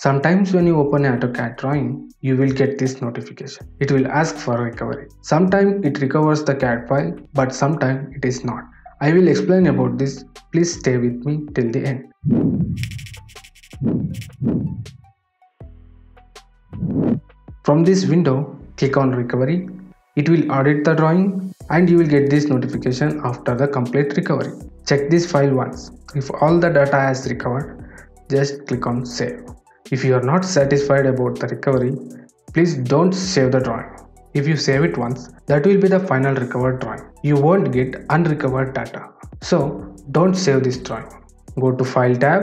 Sometimes when you open AutoCAD drawing, you will get this notification. It will ask for recovery. Sometimes it recovers the CAD file, but sometimes it is not. I will explain about this. Please stay with me till the end. From this window, click on recovery. It will audit the drawing and you will get this notification after the complete recovery. Check this file once. If all the data has recovered, just click on save. If you are not satisfied about the recovery, please don't save the drawing. If you save it once, that will be the final recovered drawing. You won't get unrecovered data. So don't save this drawing. Go to File tab,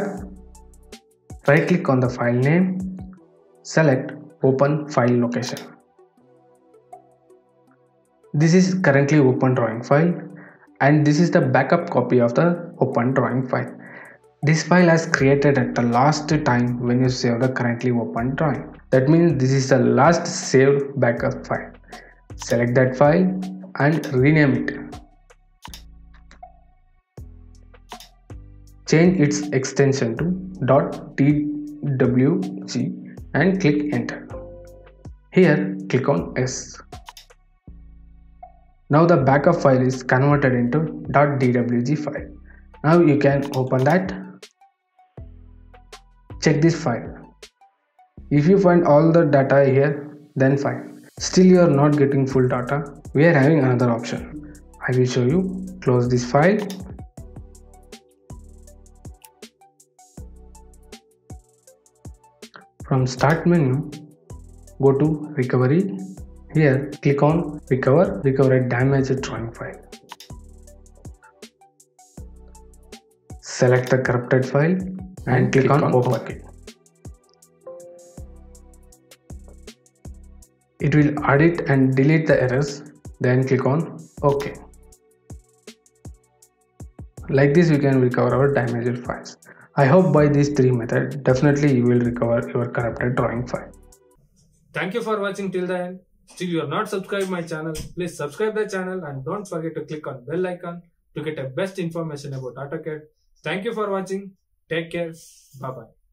right click on the file name, select Open File Location. This is currently open drawing file and this is the backup copy of the open drawing file. This file has created at the last time when you save the currently open drawing. That means this is the last saved backup file. Select that file and rename it. Change its extension to .dwg and click enter. Here click on S. Now the backup file is converted into .dwg file. Now you can open that check this file. If you find all the data here then fine. Still you are not getting full data. We are having another option. I will show you. Close this file. From start menu go to recovery. Here click on recover recover a damaged drawing file. Select the corrupted file and click, click on, on open. It will edit and delete the errors then click on OK. Like this you can recover our damaged files. I hope by these three methods definitely you will recover your corrupted drawing file. Thank you for watching till the end. Still you are not subscribed my channel, please subscribe the channel and don't forget to click on bell icon to get a best information about AutoCAD. Thank you for watching. Take care. Bye bye.